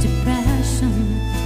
depression.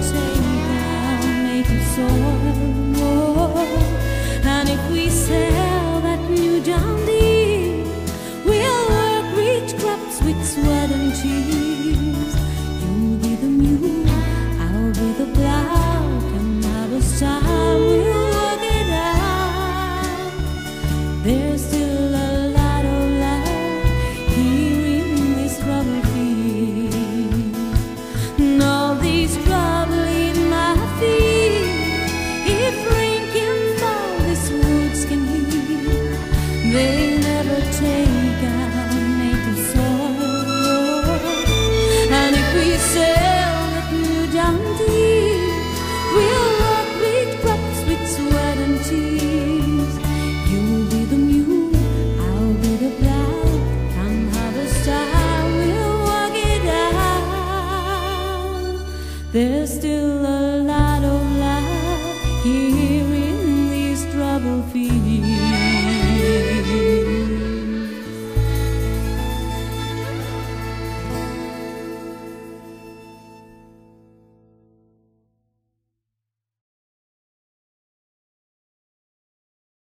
take down it soar. There's still a lot of love here in these troubled fields.